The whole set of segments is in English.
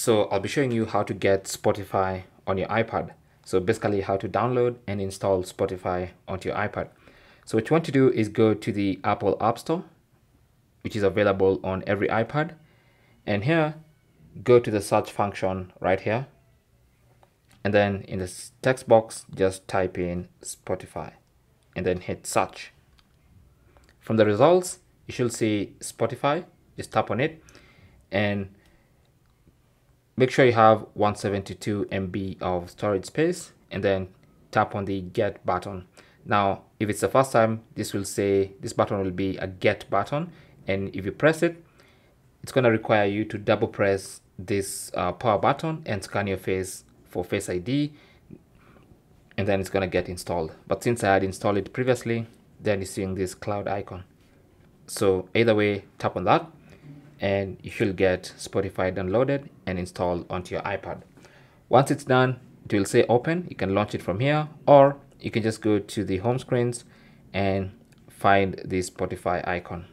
So I'll be showing you how to get Spotify on your iPad. So basically how to download and install Spotify onto your iPad. So what you want to do is go to the Apple App Store, which is available on every iPad. And here, go to the search function right here. And then in the text box, just type in Spotify and then hit search. From the results, you should see Spotify. Just tap on it and make sure you have 172 MB of storage space and then tap on the get button. Now, if it's the first time, this will say this button will be a get button. And if you press it, it's going to require you to double press this uh, power button and scan your face for Face ID. And then it's going to get installed. But since I had installed it previously, then you're seeing this cloud icon. So either way, tap on that and you should get Spotify downloaded and installed onto your iPad. Once it's done, it will say open. You can launch it from here or you can just go to the home screens and find the Spotify icon.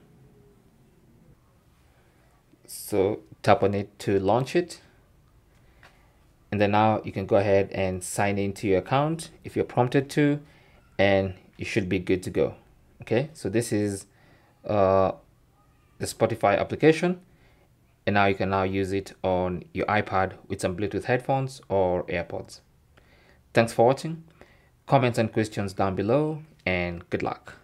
So tap on it to launch it. And then now you can go ahead and sign into your account if you're prompted to, and you should be good to go. Okay, so this is uh, the Spotify application and now you can now use it on your iPad with some Bluetooth headphones or AirPods. Thanks for watching. Comments and questions down below and good luck.